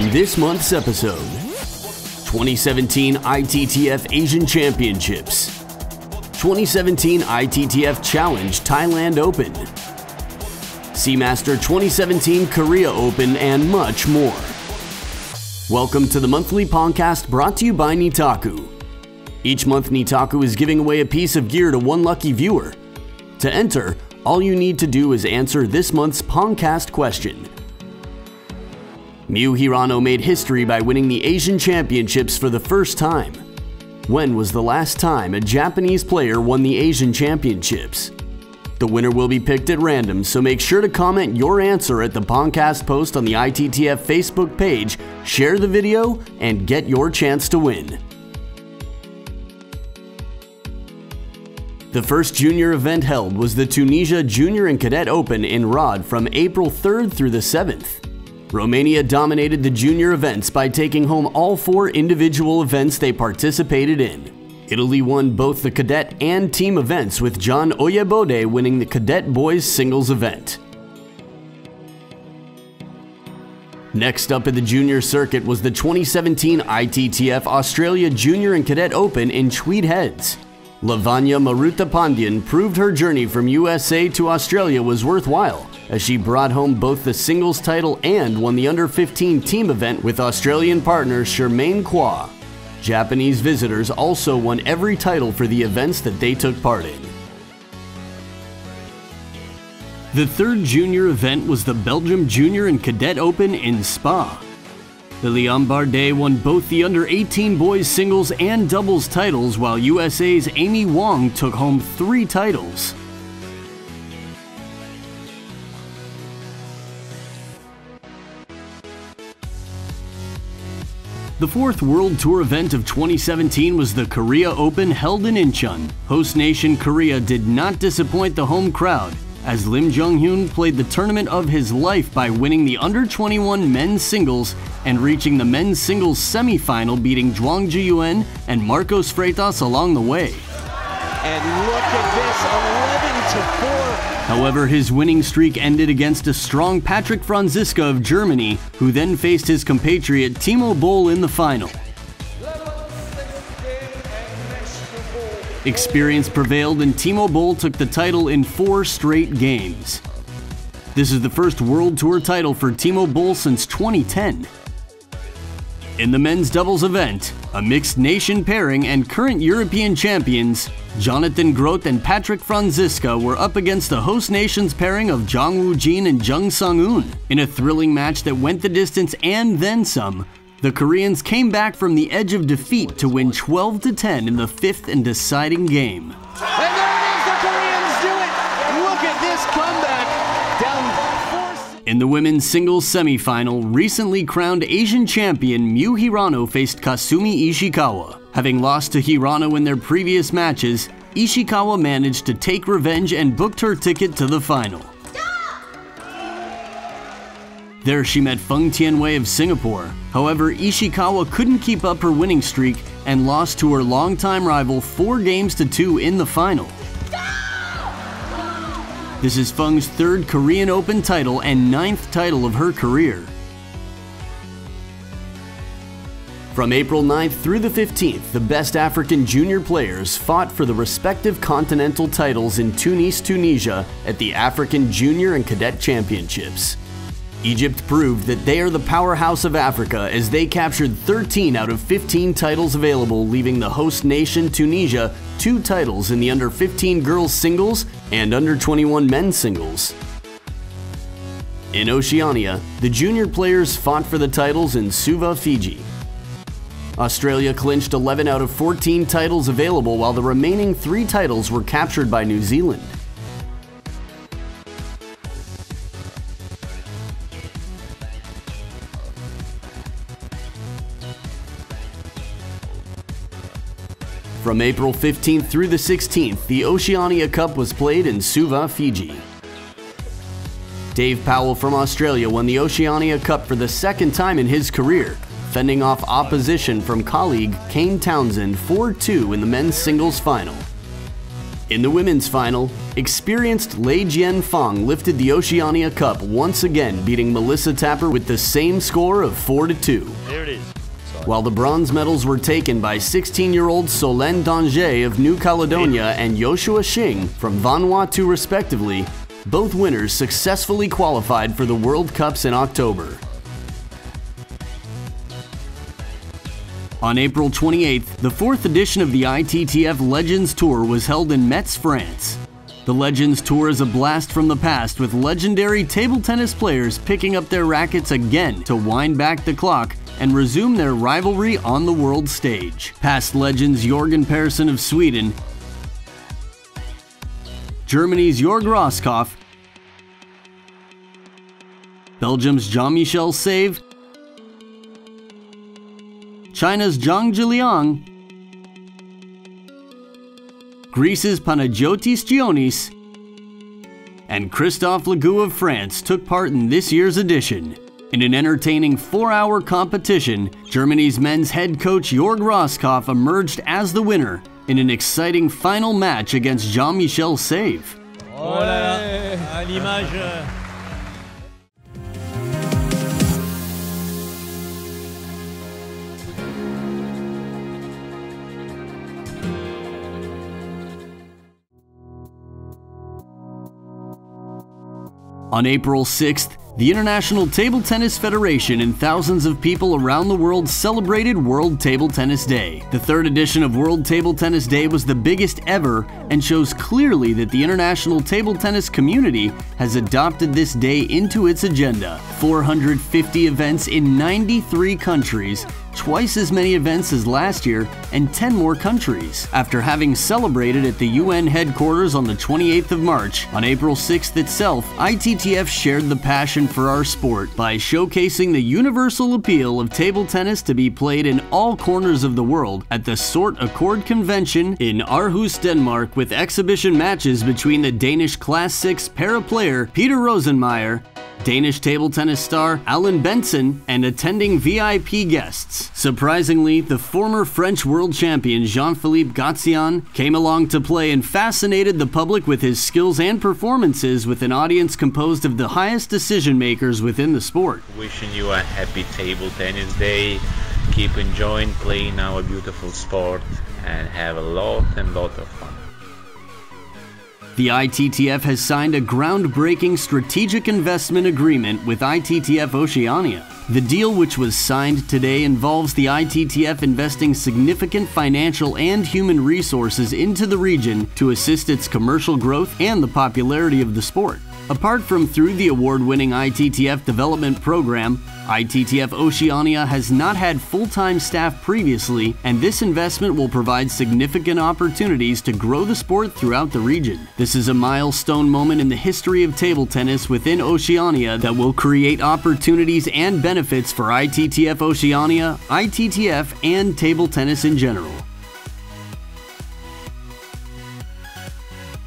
In this month's episode, 2017 ITTF Asian Championships, 2017 ITTF Challenge Thailand Open, Seamaster 2017 Korea Open, and much more. Welcome to the monthly Pongcast brought to you by Nittaku. Each month, Nittaku is giving away a piece of gear to one lucky viewer. To enter, all you need to do is answer this month's Pongcast question. Miu Hirano made history by winning the Asian Championships for the first time. When was the last time a Japanese player won the Asian Championships? The winner will be picked at random, so make sure to comment your answer at the Pongcast post on the ITTF Facebook page, share the video, and get your chance to win. The first junior event held was the Tunisia Junior and Cadet Open in Rod from April 3rd through the 7th. Romania dominated the junior events by taking home all four individual events they participated in. Italy won both the cadet and team events with John Oyebode winning the cadet boys singles event. Next up in the junior circuit was the 2017 ITTF Australia Junior and Cadet Open in Tweed Heads. Lavanya Maruthapandian proved her journey from USA to Australia was worthwhile as she brought home both the singles title and won the under 15 team event with Australian partner Shermaine Kwa. Japanese visitors also won every title for the events that they took part in. The third junior event was the Belgium Junior and Cadet Open in Spa. Lilian Bardet won both the under 18 boys singles and doubles titles, while USA's Amy Wong took home three titles. The fourth World Tour event of 2017 was the Korea Open held in Incheon. Host nation Korea did not disappoint the home crowd, as Lim Jong-hoon played the tournament of his life by winning the under-21 men's singles and reaching the men's singles semifinal beating Jwang Ji-yuen and Marcos Freitas along the way. And look at this, 11 to 4. However, his winning streak ended against a strong Patrick Franziska of Germany, who then faced his compatriot Timo Boll in the final. Experience prevailed and Timo Boll took the title in four straight games. This is the first World Tour title for Timo Boll since 2010. In the men's doubles event, a mixed nation pairing and current European champions, Jonathan Groth and Patrick Franziska were up against the host nation's pairing of Jang Woo Jin and Jung Sung Un in a thrilling match that went the distance and then some. The Koreans came back from the edge of defeat to win 12 to 10 in the fifth and deciding game. In the women's singles semifinal, recently crowned Asian champion Miu Hirano faced Kasumi Ishikawa. Having lost to Hirano in their previous matches, Ishikawa managed to take revenge and booked her ticket to the final. There she met Feng Tianwei of Singapore. However, Ishikawa couldn't keep up her winning streak and lost to her longtime rival 4 games to 2 in the final. This is Feng's third Korean Open title and ninth title of her career. From April 9th through the 15th, the best African junior players fought for the respective continental titles in Tunis, Tunisia at the African Junior and Cadet Championships. Egypt proved that they are the powerhouse of Africa as they captured 13 out of 15 titles available, leaving the host nation Tunisia two titles in the under 15 girls singles and under 21 men singles. In Oceania, the junior players fought for the titles in Suva, Fiji. Australia clinched 11 out of 14 titles available while the remaining three titles were captured by New Zealand. From April 15th through the 16th, the Oceania Cup was played in Suva, Fiji. Dave Powell from Australia won the Oceania Cup for the second time in his career, fending off opposition from colleague Kane Townsend 4 2 in the men's singles final. In the women's final, experienced Lei Jianfang lifted the Oceania Cup once again, beating Melissa Tapper with the same score of 4 2. There it is. While the bronze medals were taken by 16-year-old Solène Danger of New Caledonia and Joshua Shing from Vanuatu respectively, both winners successfully qualified for the World Cups in October. On April 28th, the fourth edition of the ITTF Legends Tour was held in Metz, France. The Legends Tour is a blast from the past with legendary table tennis players picking up their rackets again to wind back the clock and resume their rivalry on the world stage. Past legends Jorgen Persson of Sweden, Germany's Jorg Rosskopf, Belgium's Jean-Michel Saive, China's Zhang Jiliang, Greece's Panagiotis Gionis, and Christophe Legoût of France took part in this year's edition. In an entertaining four-hour competition, Germany's men's head coach Jorg Rosskopf emerged as the winner in an exciting final match against Saive. À l'image. euh, On April 6th, the International Table Tennis Federation and thousands of people around the world celebrated World Table Tennis Day. The third edition of World Table Tennis Day was the biggest ever and shows clearly that the international table tennis community has adopted this day into its agenda. 450 events in 93 countries, twice as many events as last year, and 10 more countries. After having celebrated at the UN headquarters on the 28th of March, on April 6th itself, ITTF shared the passion for our sport by showcasing the universal appeal of table tennis to be played in all corners of the world at the SportAccord Convention in Aarhus, Denmark, with exhibition matches between the Danish Class 6 para player Peter Rosenmeier Danish table tennis star Allan Bentsen, and attending VIP guests. Surprisingly, the former French world champion Jean-Philippe Gatien came along to play and fascinated the public with his skills and performances with an audience composed of the highest decision makers within the sport. Wishing you a happy table tennis day. Keep enjoying playing our beautiful sport and have a lot and lot of fun. The ITTF has signed a groundbreaking strategic investment agreement with ITTF Oceania. The deal, which was signed today, involves the ITTF investing significant financial and human resources into the region to assist its commercial growth and the popularity of the sport. Apart from through the award winning ITTF development program, ITTF Oceania has not had full time staff previously, and this investment will provide significant opportunities to grow the sport throughout the region. This is a milestone moment in the history of table tennis within Oceania that will create opportunities and benefits for ITTF Oceania, ITTF, and table tennis in general.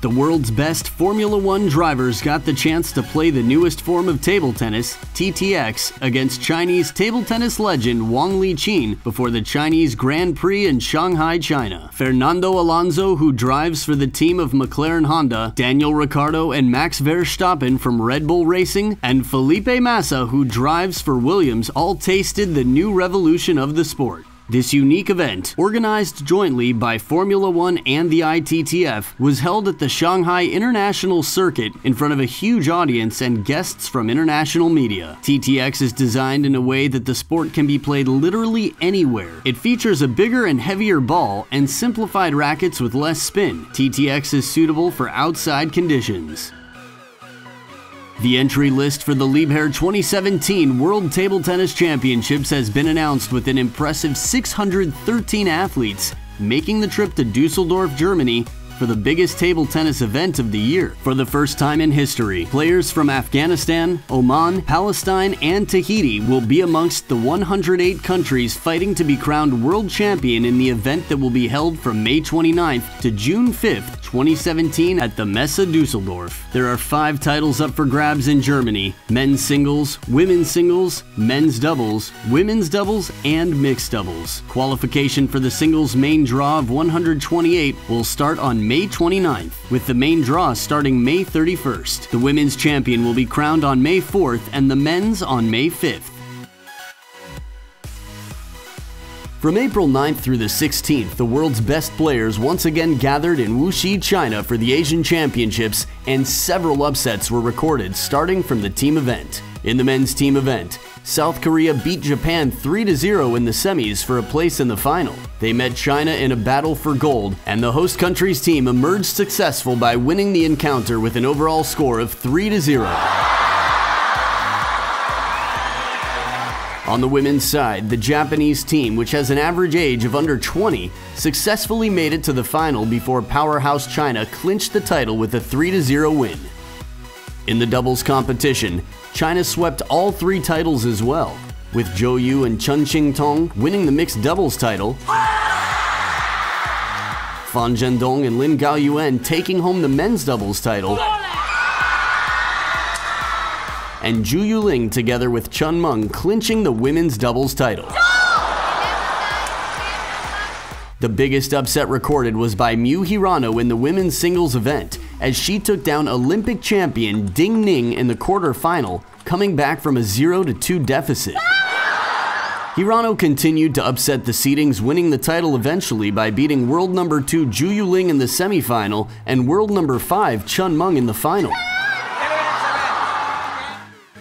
The world's best Formula One drivers got the chance to play the newest form of table tennis, TTX, against Chinese table tennis legend Wang Liqin before the Chinese Grand Prix in Shanghai, China. Fernando Alonso, who drives for the team of McLaren Honda, Daniel Ricciardo and Max Verstappen from Red Bull Racing, and Felipe Massa, who drives for Williams, all tasted the new revolution of the sport. This unique event, organized jointly by Formula One and the ITTF, was held at the Shanghai International Circuit in front of a huge audience and guests from international media. TTX is designed in a way that the sport can be played literally anywhere. It features a bigger and heavier ball and simplified rackets with less spin. TTX is suitable for outside conditions. The entry list for the Liebherr 2017 World Table Tennis Championships has been announced with an impressive 613 athletes making the trip to Dusseldorf, Germany for the biggest table tennis event of the year. For the first time in history, players from Afghanistan, Oman, Palestine, and Tahiti will be amongst the 108 countries fighting to be crowned world champion in the event that will be held from May 29th to June 5th, 2017 at the Messe Dusseldorf. There are five titles up for grabs in Germany men's singles, women's singles, men's doubles, women's doubles, and mixed doubles. Qualification for the singles main draw of 128 will start on May 29th, with the main draw starting May 31st. The women's champion will be crowned on May 4th and the men's on May 5th. From April 9th through the 16th, the world's best players once again gathered in Wuxi, China for the Asian Championships, and several upsets were recorded starting from the team event. In the men's team event, South Korea beat Japan 3-0 in the semis for a place in the final. They met China in a battle for gold, and the host country's team emerged successful by winning the encounter with an overall score of 3-0. On the women's side, the Japanese team, which has an average age of under 20, successfully made it to the final before powerhouse China clinched the title with a 3-0 win. In the doubles competition, China swept all three titles as well, with Zhou Yu and Chen Xingtong winning the mixed doubles title, Fan Zhendong and Lin Gaoyuan taking home the men's doubles title, and Zhu Yuling together with Chen Meng clinching the women's doubles title. The biggest upset recorded was by Miu Hirano in the women's singles event, as she took down Olympic champion Ding Ning in the quarterfinal, coming back from a 0-2 deficit. Hirano continued to upset the seedings, winning the title eventually by beating world number 2 Zhu Yuling in the semifinal and world number 5 Chen Meng in the final.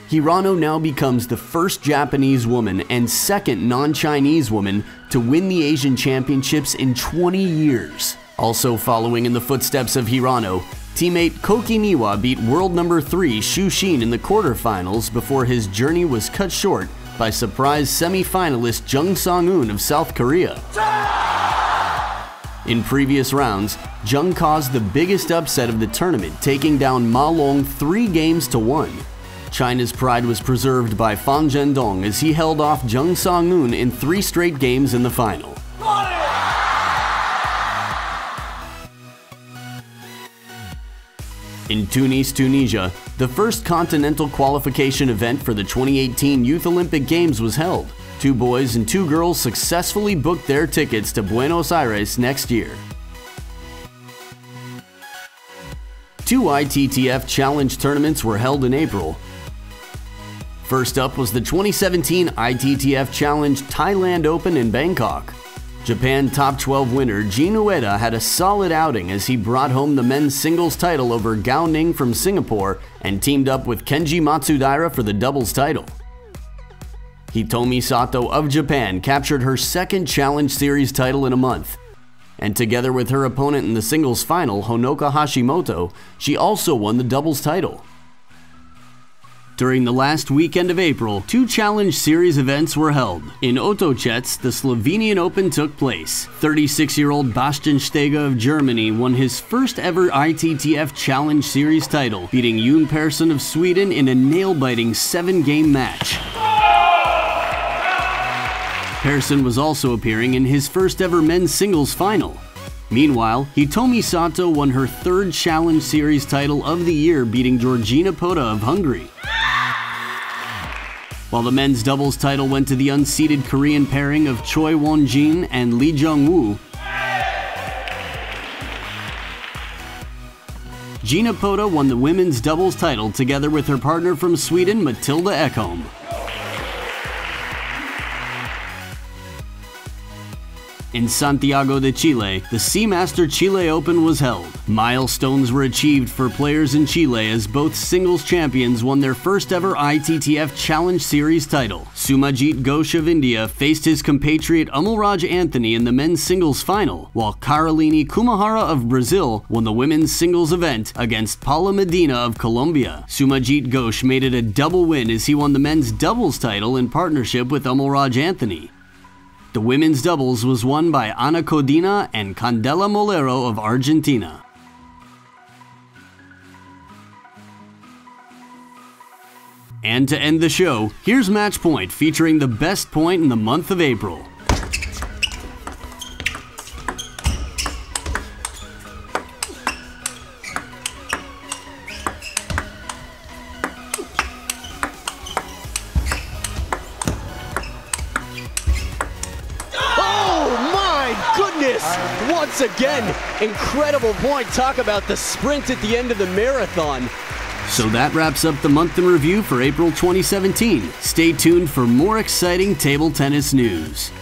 Hirano now becomes the first Japanese woman and second non-Chinese woman to win the Asian Championships in 20 years. Also following in the footsteps of Hirano, teammate Koki Niwa beat world number 3 Xu Xin in the quarterfinals before his journey was cut short by surprise semi-finalist Jung Song-un of South Korea. In previous rounds, Jung caused the biggest upset of the tournament, taking down Ma Long 3 games to 1. China's pride was preserved by Fan Zhendong as he held off Jung Song-un in three straight games in the final. In Tunis, Tunisia, the first continental qualification event for the 2018 Youth Olympic Games was held. Two boys and two girls successfully booked their tickets to Buenos Aires next year. Two ITTF Challenge tournaments were held in April, First up was the 2017 ITTF Challenge Thailand Open in Bangkok. Japan top 12 winner Jin Ueda had a solid outing as he brought home the men's singles title over Gao Ning from Singapore and teamed up with Kenji Matsudaira for the doubles title. Hitomi Sato of Japan captured her second Challenge Series title in a month. And together with her opponent in the singles final, Honoka Hashimoto, she also won the doubles title. During the last weekend of April, two Challenge Series events were held. In Otočec, the Slovenian Open took place. 36-year-old Bastian Steger of Germany won his first ever ITTF Challenge Series title, beating Jon Persson of Sweden in a nail-biting seven-game match. Persson was also appearing in his first ever men's singles final. Meanwhile, Hitomi Sato won her third Challenge Series title of the year beating Georgina Pota of Hungary while the men's doubles title went to the unseeded Korean pairing of Choi Won-jin and Lee Jung-woo. Gina Pota won the women's doubles title together with her partner from Sweden, Matilda Ekholm. In Santiago de Chile, the Seamaster Chile Open was held. Milestones were achieved for players in Chile as both singles champions won their first ever ITTF Challenge Series title. Soumyajit Ghosh of India faced his compatriot Amulraj Anthony in the men's singles final, while Caroline Kumahara of Brazil won the women's singles event against Paula Medina of Colombia. Soumyajit Ghosh made it a double win as he won the men's doubles title in partnership with Amulraj Anthony. The women's doubles was won by Ana Codina and Candela Molero of Argentina. And to end the show, here's Match Point featuring the best point in the month of April. Once again, incredible point. Talk about the sprint at the end of the marathon. So that wraps up the month in review for April 2017. Stay tuned for more exciting table tennis news.